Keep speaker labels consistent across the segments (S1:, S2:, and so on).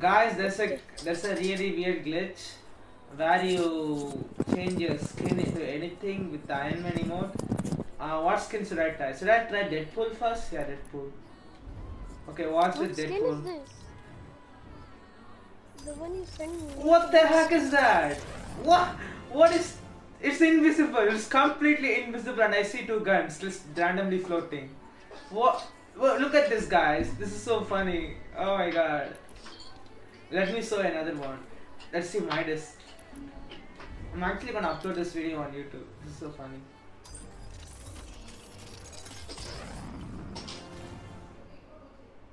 S1: Guys, there's a there's a really weird glitch where you change your skin into anything with the Iron Man emote. Uh, what skin should I try? Should I try Deadpool first? Yeah, Deadpool. Okay, watch
S2: What
S1: with
S2: skin
S1: Deadpool.
S2: is this? The one you sent me.
S1: What the heck is that? What? What is? It's invisible. It's completely invisible, and I see two guns just randomly floating. What? Well, look at this, guys. This is so funny. Oh my god. Let me show another one. Let's see Midas. I'm actually gonna upload this video on YouTube. This is so funny.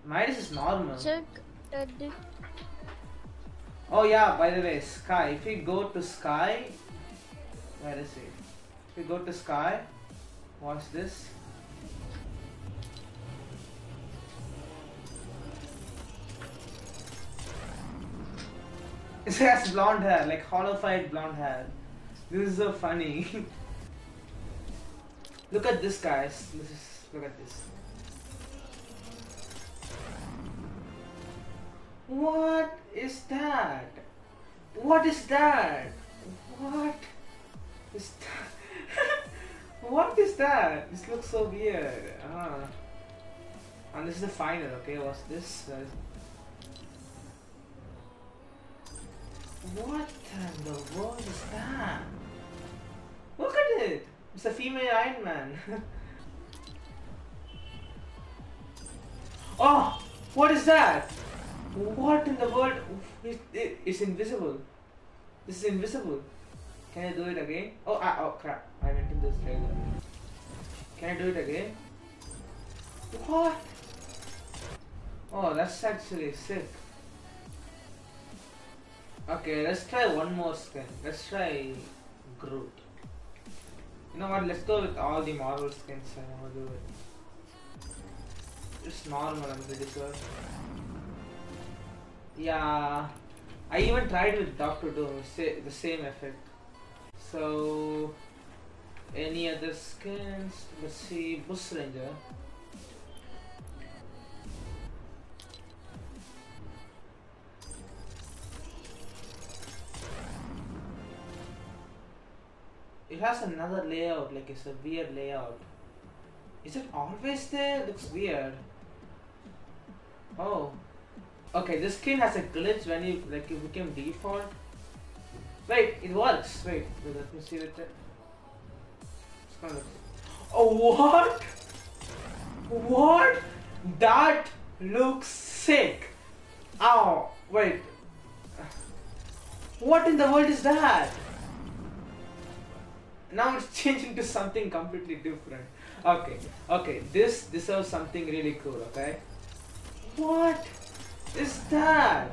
S1: Midas is normal.
S2: Check.
S1: Oh yeah, by the way, Skye. If we go to Skye, where is it? If we go to Skye, watch this. It has blonde hair, like hollowified blonde hair. This is so funny. look at this, guys. This is look at this. What is that? What is that? What is that? what is that? This looks so weird. Ah. And this is the final, okay? What's this? What in the world is that? Look at it! It's a female Iron Man. oh! What is that? What in the world? It, it, it's invisible. This is invisible. Can I do it again? Oh, ah, oh crap. I went in this trailer. Can I do it again? What? Oh, that's actually sick. Okay, let's try one more skin. Let's try Groot. You know what? Let's go with all the Marvel skins. I wanna do it. It's normal, I'm pretty sure. Yeah, I even tried with Doctor Doom. The same effect. So, any other skins? Let's see, Bush Ranger. It has another layout, like it's a weird layout. Is it always there? Looks weird. Oh. Okay, this skin has a glitch when you like it became default. Wait, it works. Wait, let me see with it. It's. Oh what? What? That looks sick. Oh Wait. What in the world is that? Now it's changing to something completely different. Okay, okay, this deserves something really cool, okay? What is that?